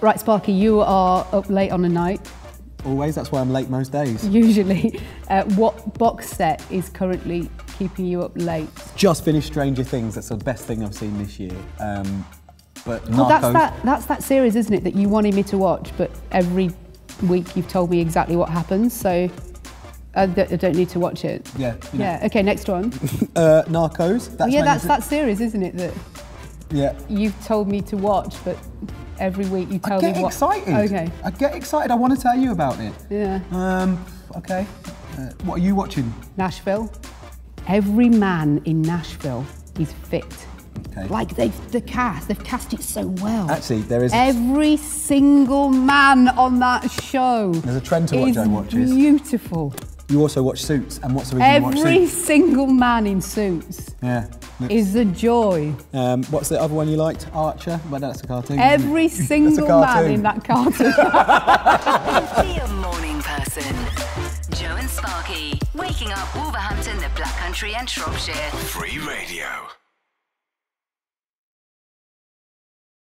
Right, Sparky, you are up late on a night, Always, that's why I'm late most days. usually. Uh, what box set is currently keeping you up late? Just finished Stranger Things. That's the best thing I've seen this year. Um, but Well, that's Narcos- that, that's that series, isn't it, that you wanted me to watch, but every week you've told me exactly what happens, so I don't, I don't need to watch it. Yeah. you know. Yeah, okay, next one. Uh, Narcos. That's yeah, that's that series, isn't it, that Yeah. you've told me to watch, but every week you I tell get me what. excited. Okay, I get excited. I want to tell you about it. yeah. Um, okay. Uh, what are you watching? Nashville. Every man in Nashville is fit. Okay. Like they've the cast, they've cast it so well. Actually, there is. Every single man on that show. There's a trend to what Jo watches. Beautiful. You also watch Suits, and what's the reason you watch Suits? Every single man in suits Yeah. Is a joy. Um, what's the other one you liked? Archer, but that's a cartoon. Every single man in that cartoon. Be a morning person. Jo and Sparky, waking up Wolverhampton, the Black Country, and Shropshire. Free Radio.